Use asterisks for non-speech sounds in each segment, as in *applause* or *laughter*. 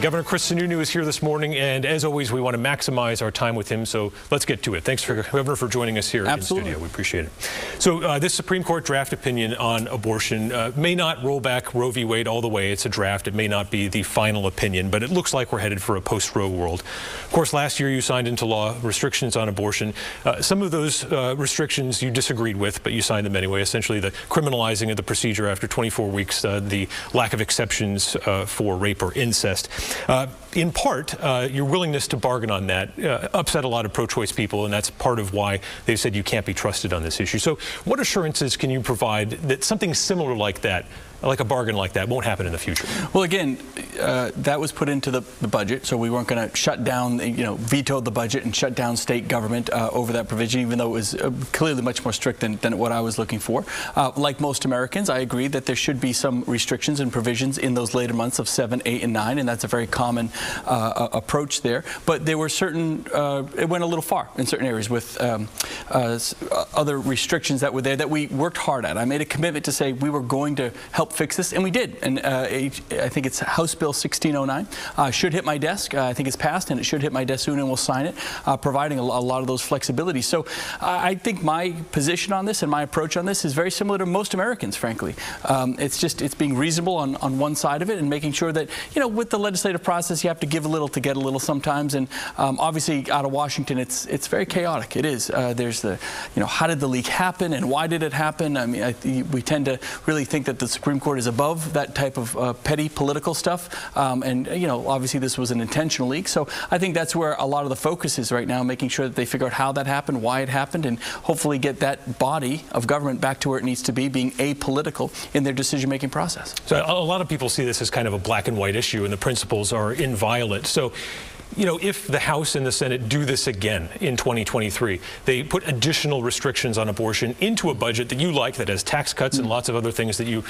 Governor Chris Sununu is here this morning, and as always, we want to maximize our time with him, so let's get to it. Thanks, for, Governor, for joining us here Absolutely. in studio. We appreciate it. So uh, this Supreme Court draft opinion on abortion uh, may not roll back Roe v. Wade all the way. It's a draft. It may not be the final opinion, but it looks like we're headed for a post-Roe world. Of course, last year you signed into law restrictions on abortion. Uh, some of those uh, restrictions you disagreed with, but you signed them anyway, essentially the criminalizing of the procedure after 24 weeks, uh, the lack of exceptions uh, for rape or incest. Uh, in part, uh, your willingness to bargain on that uh, upset a lot of pro-choice people, and that's part of why they've said you can't be trusted on this issue. So what assurances can you provide that something similar like that like a bargain like that won't happen in the future. Well, again, uh, that was put into the, the budget, so we weren't going to shut down, you know, veto the budget and shut down state government uh, over that provision, even though it was uh, clearly much more strict than, than what I was looking for. Uh, like most Americans, I agree that there should be some restrictions and provisions in those later months of 7, 8, and 9, and that's a very common uh, approach there. But there were certain, uh, it went a little far in certain areas with um, other restrictions that were there that we worked hard at. I made a commitment to say we were going to help help fix this, and we did. And uh, I think it's House Bill 1609 uh, should hit my desk. Uh, I think it's passed, and it should hit my desk soon, and we'll sign it, uh, providing a, a, lot of those flexibilities. So I think my position on this and my approach on this is very similar to most Americans, frankly. Um, it's just it's being reasonable on, on one side of it and making sure that you know with the legislative process you have to give a little to get a little sometimes. And um, obviously out of Washington, it's it's very chaotic. It is. Uh, there's the you know how did the leak happen and why did it happen? I mean, I, we tend to really think that the Supreme Supreme Court is above that type of uh, petty political stuff. Um, and, you know, obviously this was an intentional leak. So I think that's where a lot of the focus is right now, making sure that they figure out how that happened, why it happened, and hopefully get that body of government back to where it needs to be, being apolitical in their decision-making process. So a lot of people see this as kind of a black and white issue, and the principles are inviolate. So you know, if the House and the Senate do this again in 2023, they put additional restrictions on abortion into a budget that you like, that has tax cuts mm. and lots of other things that you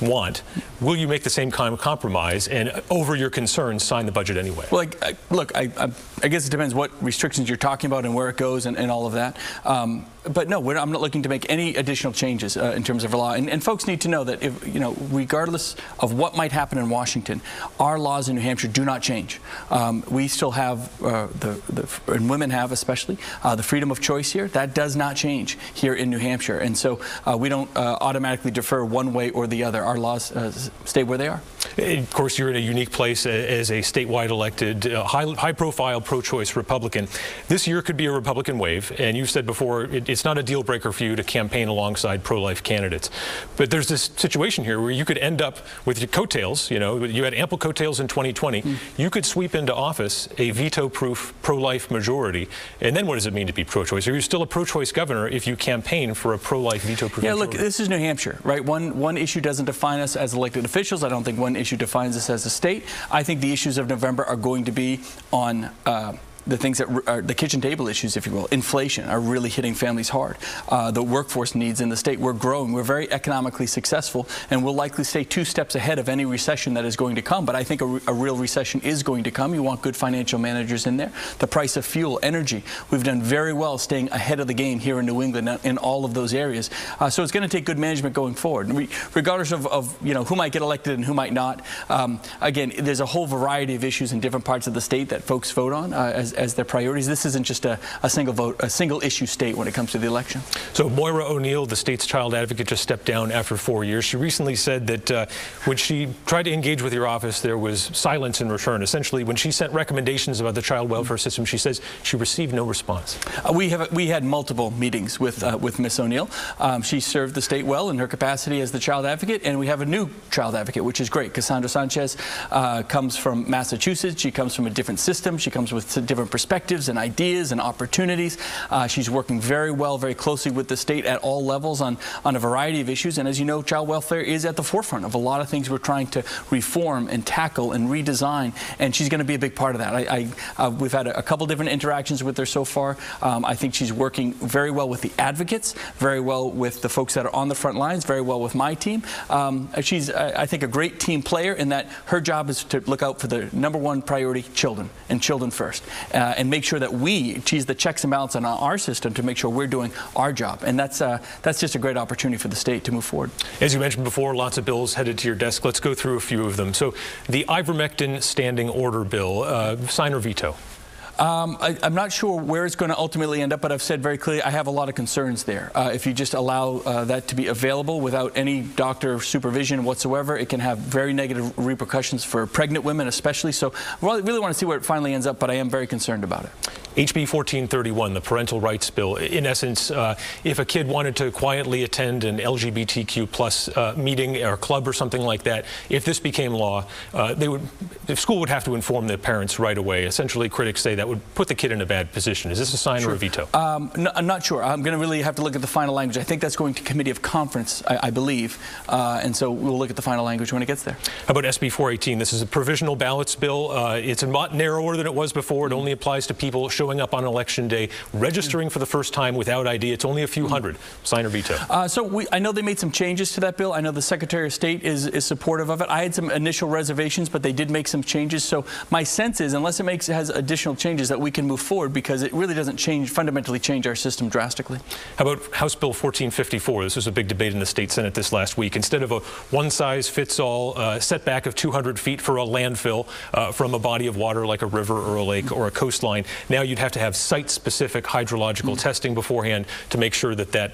want, will you make the same kind of compromise and over your concerns sign the budget anyway? Well, I, I, look, I, I, guess it depends what restrictions you're talking about and where it goes and, and all of that. Um, but no, I'm not looking to make any additional changes uh, in terms of law. And, and, folks need to know that, if, you know, regardless of what might happen in Washington, our laws in New Hampshire do not change. Um, we still have, uh, the, the, and women have especially, uh, the freedom of choice here. That does not change here in New Hampshire. And so uh, we don't uh, automatically defer one way or the other. Our laws uh, stay where they are. Of course, you're in a unique place as a statewide elected, high, high profile pro-choice Republican. This year could be a Republican wave. And you've said before, it, it's not a deal breaker for you to campaign alongside pro-life candidates. But there's this situation here where you could end up with your coattails, you know, you had ample coattails in 2020. Mm. You could sweep into office a veto-proof pro-life majority. And then what does it mean to be pro-choice? Are you still a pro-choice governor if you campaign for a pro-life veto-proof Yeah, majority? look, this is New Hampshire, right? One, one issue doesn't define us as elected officials. I don't think one issue defines us as a state. I think the issues of November are going to be on uh, the things that are the kitchen table issues, if you will, inflation are really hitting families hard. Uh, the workforce needs in the state, we're growing. We're very economically successful, and we'll likely stay two steps ahead of any recession that is going to come. But I think a, a real recession is going to come. You want good financial managers in there. The price of fuel, energy, we've done very well staying ahead of the game here in New England in all of those areas. Uh, so it's going to take good management going forward, regardless of, of, you know who might get elected and who might not. Um, again, there's a whole variety of issues in different parts of the state that folks vote on uh, as, as their priorities. This isn't just a, a, single vote, a single issue state when it comes to the election. So Moira O'Neill, the state's child advocate, just stepped down after four years. She recently said that uh, when she tried to engage with your office, there was silence in return. Essentially, when she sent recommendations about the child welfare system, she says she received no response. Uh, we have we had multiple meetings with uh, with Miss O'Neill. Um, she served the state well in her capacity as the child advocate, and we have a new child advocate, which is great. Cassandra Sanchez uh, comes from Massachusetts. She comes from a different system. She comes with different perspectives perspectives and ideas and opportunities. Uh, she's working very well, very closely with the state at all levels on, on a variety of issues. And as you know, child welfare is at the forefront of a lot of things we're trying to reform and tackle and redesign. And she's going to be a big part of that. I, I uh, we've had a, a, couple different interactions with her so far. Um, I think she's working very well with the advocates, very well with the folks that are on the front lines, very well with my team. Um, she's, I think, a great team player in that her job is to look out for the number one priority, children, and children first. Uh, and make sure that we choose the checks and balances on our system to make sure we're doing our job. And that's, uh, that's just a great opportunity for the state to move forward. As you mentioned before, lots of bills headed to your desk. Let's go through a few of them. So the ivermectin standing order bill, uh, sign or veto? Um, I, am not sure where it's going to ultimately end up, but I've said very clearly I have a lot of concerns there. Uh, if you just allow uh, that to be available without any doctor supervision whatsoever, it can have very negative repercussions for pregnant women especially. So I really want to see where it finally ends up, but I am very concerned about it. HB 1431, the parental rights bill, in essence, uh, if a kid wanted to quietly attend an LGBTQ plus uh, meeting or club or something like that, if this became law, uh, they would, the school would have to inform the parents right away. Essentially, critics say that would put the kid in a bad position. Is this a sign sure. or a veto? Um, no, I'm not sure. I'm going to really have to look at the final language. I think that's going to committee of conference, I, I believe, uh, and so we'll look at the final language when it gets there. How about SB 418? This is a provisional ballots bill. Uh, it's a lot narrower than it was before. It only applies to people showing up on election day, registering for the first time without ID. It's only a few hundred. Sign or veto? Uh, so we, I know they made some changes to that bill. I know the Secretary of State is, is supportive of it. I had some initial reservations, but they did make some changes. So my sense is, unless it makes has additional changes, that we can move forward because it really doesn't change fundamentally change our system drastically. How about House Bill 1454? This was a big debate in the state Senate this last week. Instead of a one-size-fits-all uh, setback of 200 feet for a landfill uh, from a body of water like a river or a lake or a coastline, now you'd have to have site-specific hydrological mm. testing beforehand to make sure that that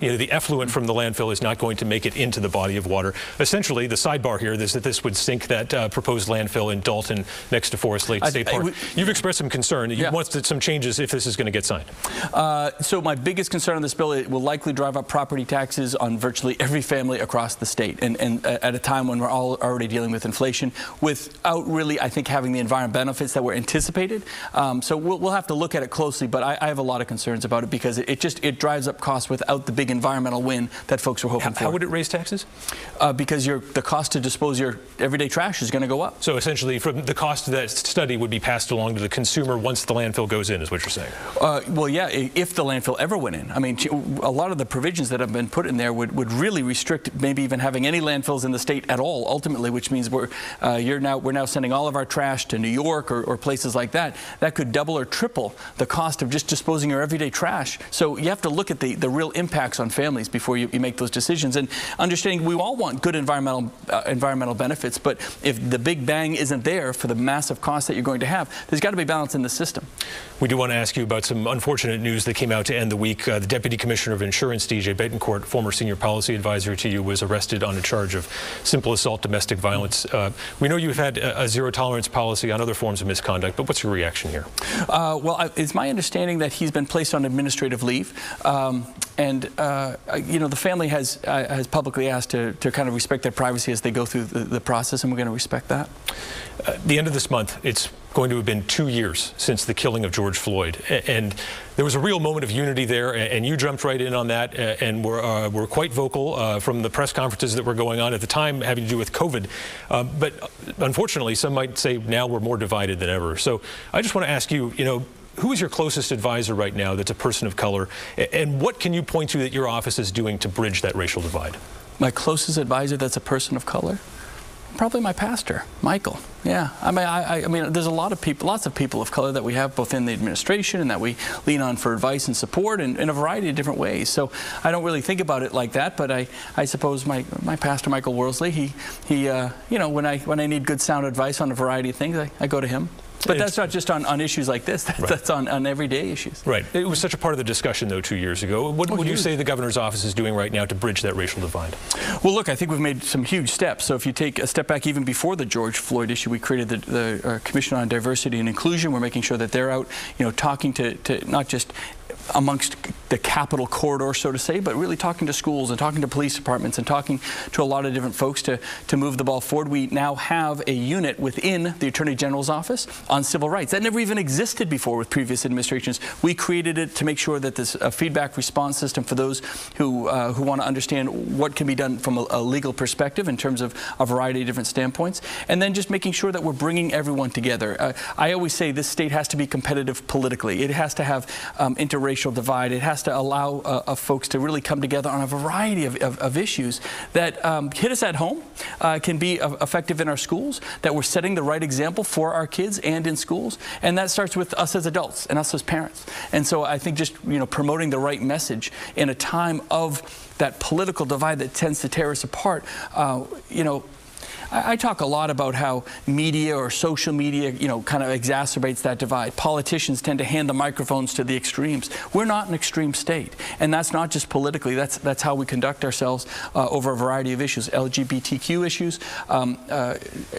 you know, the effluent from the landfill is not going to make it into the body of water. Essentially, the sidebar here is that this would sink that uh, proposed landfill in Dalton next to Forest Lake State I, Park. I, You've expressed some concern. You yeah. want some changes if this is going to get signed. Uh, so my biggest concern on this bill, it will likely drive up property taxes on virtually every family across the state. And, and uh, at a time when we're all already dealing with inflation without really, I think, having the environmental benefits that were anticipated. Um, so we'll, we'll, have to look at it closely. But I, I, have a lot of concerns about it because it, it just it drives up costs without the big environmental win that folks were hoping how, for. How would it raise taxes? Uh, because your, the cost to dispose your everyday trash is going to go up. So essentially, from the cost of that study would be passed along to the consumer once the landfill goes in, is what you're saying? Uh, well, yeah, if the landfill ever went in. I mean, a lot of the provisions that have been put in there would, would really restrict maybe even having any landfills in the state at all, ultimately, which means we're, uh, you're now, we're now sending all of our trash to New York or, or places like that. That could double or triple the cost of just disposing your everyday trash. So you have to look at the, the real impacts on families before you, you make those decisions. And understanding we all want good environmental uh, environmental benefits, but if the big bang isn't there for the massive cost that you're going to have, there's got to be balance in the system. We do want to ask you about some unfortunate news that came out to end the week. Uh, the Deputy Commissioner of Insurance, DJ Bettencourt, former senior policy advisor to you, was arrested on a charge of simple assault domestic violence. Uh, we know you've had a, a, zero tolerance policy on other forms of misconduct, but what's your reaction here? Uh, well, I, it's my understanding that he's been placed on administrative leave. Um, and, uh, you know, the family has, uh, has publicly asked to, to kind of respect their privacy as they go through the, the process, and we're going to respect that. Uh, the end of this month, it's going to have been two years since the killing of George Floyd. And there was a real moment of unity there, and you jumped right in on that and were, uh, were quite vocal uh, from the press conferences that were going on at the time having to do with COVID. Uh, but unfortunately, some might say now we're more divided than ever. So I just want to ask you, you know, who is your closest advisor right now that's a person of color? And what can you point to that your office is doing to bridge that racial divide? My closest advisor that's a person of color? Probably my pastor, Michael. Yeah, I mean, I, I, mean, there's a lot of people, lots of people of color that we have both in the administration and that we lean on for advice and support in, in a variety of different ways. So I don't really think about it like that, but I, I suppose my, my pastor, Michael Worsley, he, he, uh, you know, when I, when I need good sound advice on a variety of things, I, I go to him. But that's not just on, on issues like this. That's, right. that's on, on everyday issues. Right. It was such a part of the discussion, though, two years ago. What oh, would you say the governor's office is doing right now to bridge that racial divide? Well, look, I think we've made some huge steps. So if you take a step back even before the George Floyd issue, we created the, the uh, Commission on Diversity and Inclusion. We're making sure that they're out, you know, talking to, to not just amongst the capital corridor, so to say, but really talking to schools and talking to police departments and talking to a lot of different folks to, to move the ball forward. We now have a unit within the Attorney General's office on civil rights. That never even existed before with previous administrations. We created it to make sure that this a feedback response system for those who, uh, who want to understand what can be done from a, a legal perspective in terms of a variety of different standpoints, and then just making sure that we're bringing everyone together. Uh, I always say this state has to be competitive politically. It has to have um, interracial racial divide. It has to allow uh, folks to really come together on a variety of, of, of issues that um, hit us at home, uh, can be effective in our schools, that we're setting the right example for our kids and in schools. And that starts with us as adults and us as parents. And so I think just, you know, promoting the right message in a time of that political divide that tends to tear us apart, uh, you know, I, I talk a lot about how media or social media, you know, kind of exacerbates that divide. Politicians tend to hand the microphones to the extremes. We're not an extreme state, and that's not just politically. That's that's how we conduct ourselves uh, over a variety of issues: LGBTQ issues, um, uh,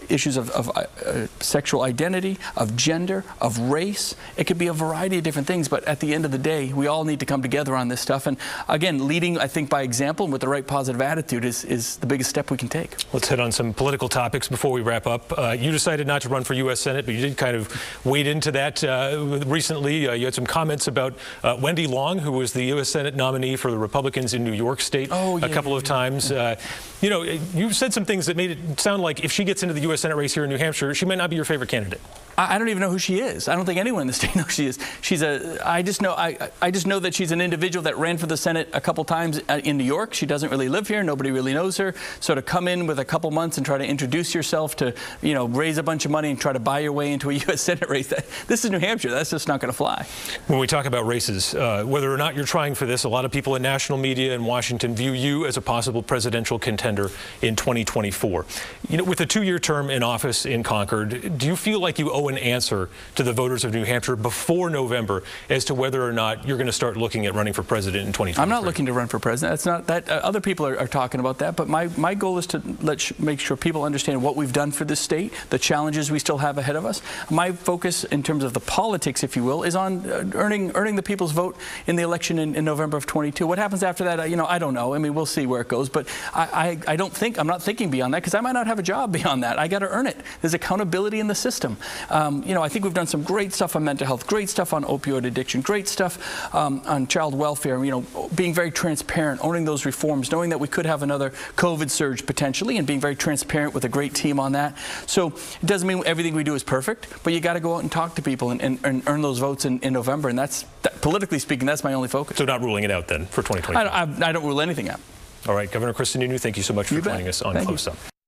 issues of, of uh, uh, sexual identity, of gender, of race. It could be a variety of different things. But at the end of the day, we all need to come together on this stuff. And again, leading, I think, by example and with the right positive attitude is is the biggest step we can take. Let's hit on some political topics before we wrap up. Uh, you decided not to run for U.S. Senate, but you did kind of wade into that uh, recently. Uh, you had some comments about uh, Wendy Long, who was the U.S. Senate nominee for the Republicans in New York State Oh, yeah, a couple yeah, of times. Uh, you know, you said some things that made it sound like if she gets into the U.S. Senate race here in New Hampshire, she might not be your favorite candidate. I I don't even know who she is. I don't think anyone in the *laughs* state knows who she is. She's a. I just know. I. I just know that she's an individual that ran for the Senate a couple times uh, in New York. She doesn't really live here. Nobody really knows her. So to come in with a couple months and try to introduce yourself to, you know, raise a bunch of money and try to buy your way into a *laughs* U.S. Senate race, that, this is New Hampshire. That's just not going to fly. When we talk about races, uh, whether or not you're trying for this, a lot of people in national media in Washington view you as a possible presidential contender in 2024. You know, with a two-year term in office in Concord, do you feel like you owe an answer to the voters of New Hampshire before November as to whether or not you're going to start looking at running for president in 2024? I'm not looking to run for president. That's not that. Uh, other people are, are talking about that, but my, my goal is to let sh- make sure people understand what we've done for this state, the challenges we still have ahead of us. My focus, in terms of the politics, if you will, is on uh, earning earning the people's vote in the election in, in November of 22. What happens after that, you know, I don't know. I mean, we'll see where it goes, but I, I, I don't think I'm not thinking beyond that because I might not have a job *laughs* beyond that. I got to earn it. There's accountability in the system. Um, you know, I think we've done some great stuff on mental health, great stuff on opioid addiction, great stuff um, on child welfare. You know, being very transparent, owning those reforms, knowing that we could have another COVID surge potentially, and being very transparent with a great team on that. So it doesn't mean everything we do is perfect, but you got to go out and talk to people and, and, and earn those votes in, in November. And that's that, politically speaking, that's my only focus. So not ruling it out then for 2020? I, I, I don't rule anything out. All right, Governor Chris Sununu, thank you so much for You bet. joining us on Thank you. Close Up.